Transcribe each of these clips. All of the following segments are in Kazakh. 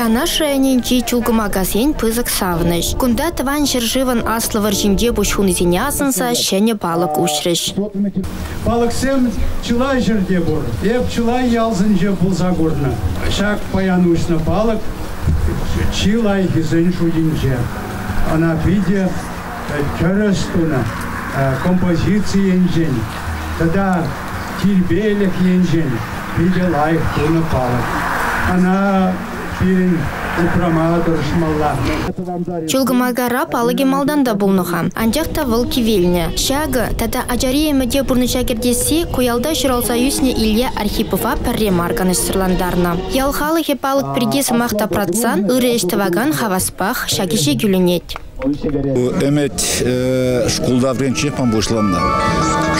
Канаш районенчи чулгы магазин пызык савыныш. Кунда тыван жыржыван аслы варжимде бушхунызине асынса шене балык ушрыш. Балыксем чылай жерде бур. Еп чылай ялзын же гурна. Шак паянушна балык чилай хизен шудинже. Ана виде köröstuna композиции енжен. Тогда тирбелек енжен. Виде лайк туна балык. Ана пирин упрамадыр шмалла. Чулгымагара палыги малданда булнуха. Анжақта вылки вильне. Шагы, тата ажари эмеде бурныча кердеси, куялда журалса юсне Илья Архипова пәрре марганыш сырландарна. Ялхалы хепалык приди сымақта пратсан, ыры эштеваган хаваспах шагише гүлінет. Эмет школда вренче памбушланна.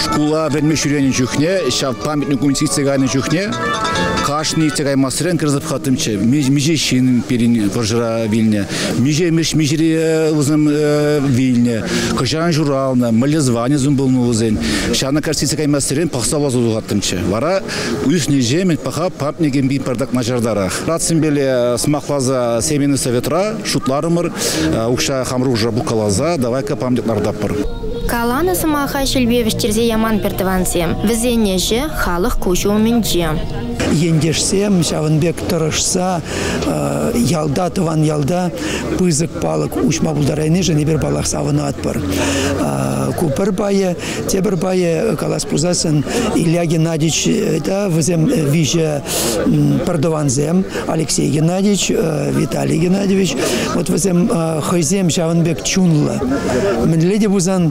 Школа верме шүрені жүхне, шав памятник умитсице гайны жүхне, кашни тегай масырен кырзып хатымчы, меже шин перин варжыра вильне, меже меш межере узым вильне, кыжан журална, малезване зум был узен. Шана карсице гай масырен пахса вазу хатымчы. Вара үсне жемен паха памятниген би пардак нажардарах. Ратсын беле смахлаза семені советра, шутларымыр, укша хамру уже букалаза, давай-ка памятниклар даппыр. Каланы сымаха шілбевіштерзе яман пертівансе. Візене же халық көшу мінже. ендешсем шавынбек тұрышса э, ялда тыван ялда пызык палык учма булдарайны және бір балақ савыны атпыр Э, купыр байы тебір байы калас пузасын Илья Геннадьевич э, да візем пардованзем Алексей Геннадьевич э, Виталий Геннадьевич вот візем хойзем шавынбек чунлы мінледе бузан э,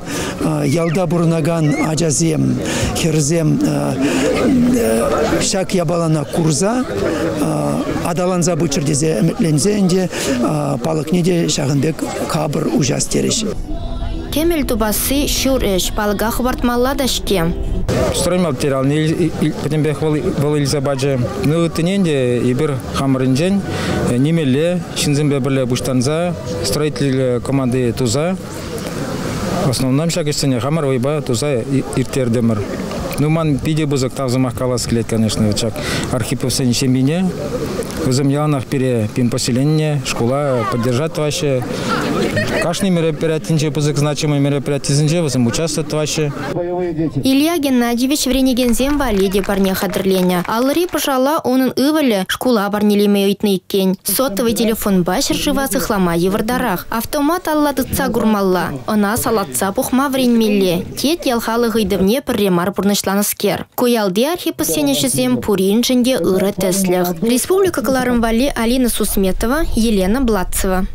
ялда бурнаган ажазем херзем шак ябалана курза адаланза бычырдезе үмітлензенде палыкнеде шағынбек кабыр ужас тереш Кемел тубасы шур эш палга хубартмалла дашке. Стройматериал Петенбек был Элизабаджи. Ну, тененде и бир хамрынжен, немеле, шинзембе бірле буштанза, строитель команды Туза. В основном шагестене хамар ойба Туза иртердемір. Ну, ман пиде бузык тавзымақ калас келет, конечно, чак. Архипов сен семине, Өзім яланах пере пин поселение, школа поддержать вообще. Кашни мероприятия, бузык значимые мероприятия, өзім участвовать вообще. Илья Геннадьевич вренегензем валиде парне хадырлене. Аллари пожала onun ывылі шкула барнелеме иккен. Сотовый телефон башыр живасы хлама евардарах. Автомат алладыца гурмалла. Она салатца пухма вренмелле. Тет ялхалы гыйдывне пірремар бұрнышланыскер. Куялды архипы сенешізем пурин ыры тәсліх. Республика Каларым Вали Алина Сусметова, Елена Блатцева.